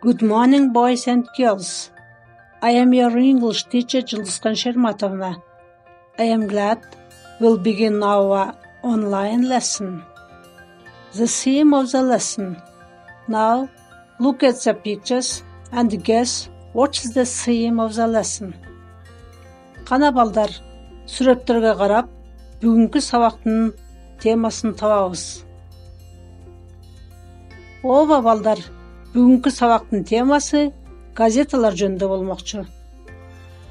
Good morning, boys and girls. I am your English teacher, Жылдызхан Shermatovna. I am glad we'll begin our online lesson. The theme of the lesson. Now, look at the pictures and guess what is the theme of the lesson. Қана балдар, суреттерге қарап, бүгінгі сабақтың темасын табабыз. Оба балдар, бүгінгі сабақтың темасы газеталар жөнінде болмақшы.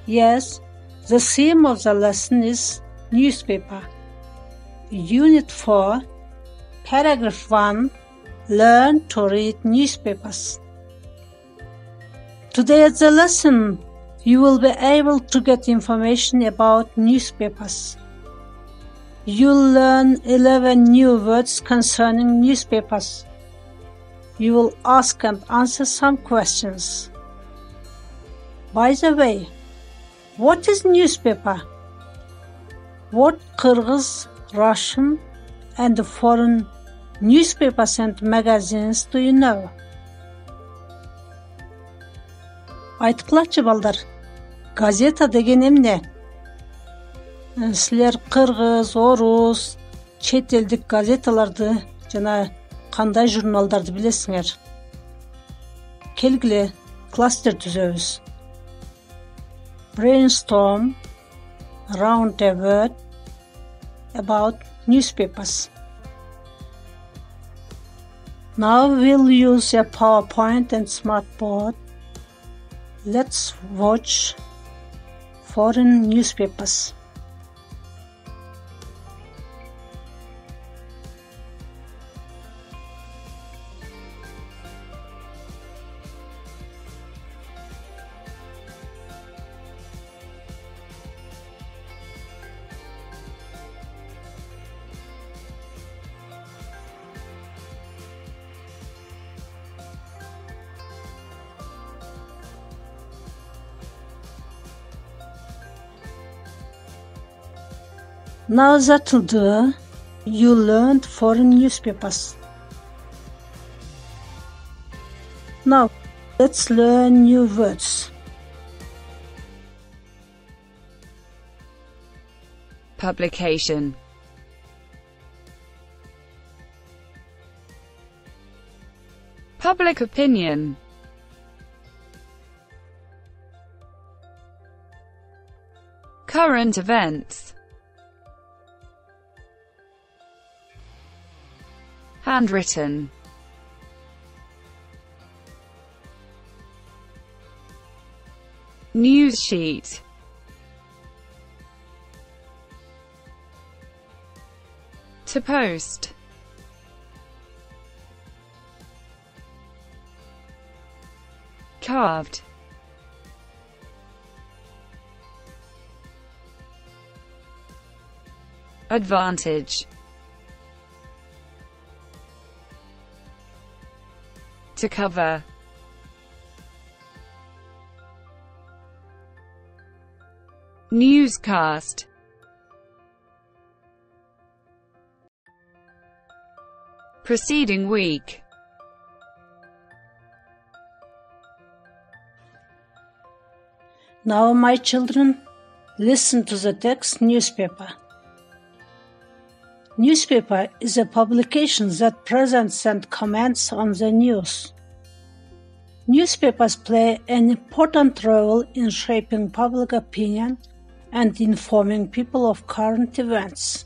Yes, the theme of the lesson is newspaper. Unit 4, paragraph 1, learn to read newspapers. Today at the lesson, you will be able to get information about newspapers. You'll learn 11 new words concerning newspapers. You will ask and answer some questions. By the way, what is newspaper? What Kyrgyz, Russian, and foreign newspapers and magazines do you know? Айтқылачы балдар, газета деген эмне? Силер кыргыз, орус, чет элдик газеталарды жана кандай журналдарды билесиңер? Келгиле, кластер түзөбүз. Brainstorm around a word about newspapers. Now we'll use a PowerPoint and Smartboard. Let's watch foreign newspapers. Now that'll do. You learned foreign newspapers. Now let's learn new words. Publication. Public opinion. Current events. Handwritten. News sheet. To post. Carved. Advantage. To cover. Newscast. Preceding week. Now, my children, listen to the text newspaper. Newspaper is a publication that presents and comments on the news. Newspapers play an important role in shaping public opinion and informing people of current events.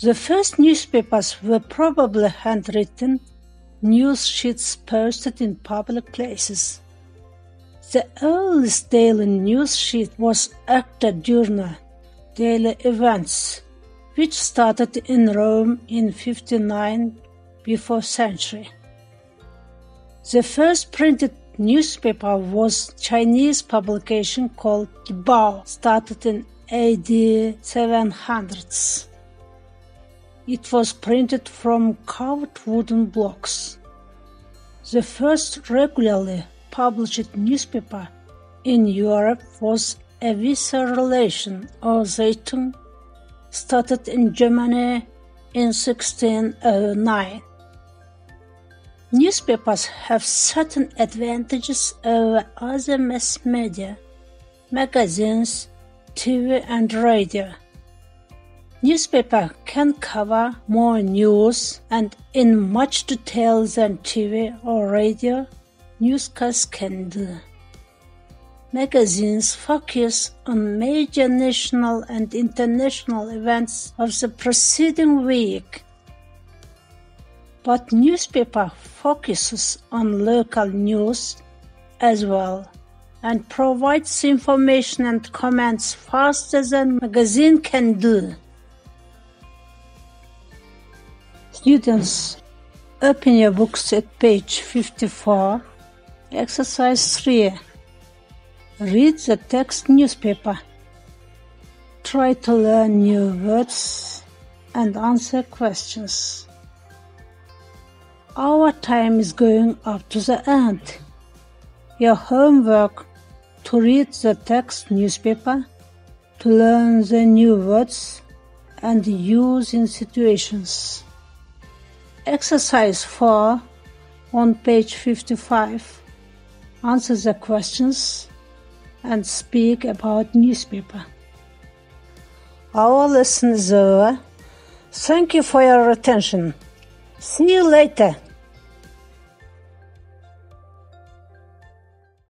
The first newspapers were probably handwritten news sheets posted in public places. The earliest daily news sheet was Acta Diurna, daily events, which started in Rome in 59 before century. The first printed newspaper was Chinese publication called Bao, started in AD 700s. It was printed from carved wooden blocks. The first regularly published newspaper in Europe was a Relation or Zeitung, started in Germany in 1609. Newspapers have certain advantages over other mass media, magazines, TV and radio. Newspaper can cover more news and in much detail than TV or radio newscasts can do. Magazines focus on major national and international events of the preceding week but newspaper focuses on local news as well and provides information and comments faster than magazine can do. Students, open your books at page 54, exercise 3. Read the text newspaper. Try to learn new words and answer questions. Our time is going up to the end. Your homework to read the text newspaper, to learn the new words and use in situations. Exercise 4 on page 55. Answer the questions and speak about newspaper. Our is over. Uh, thank you for your attention. See you later.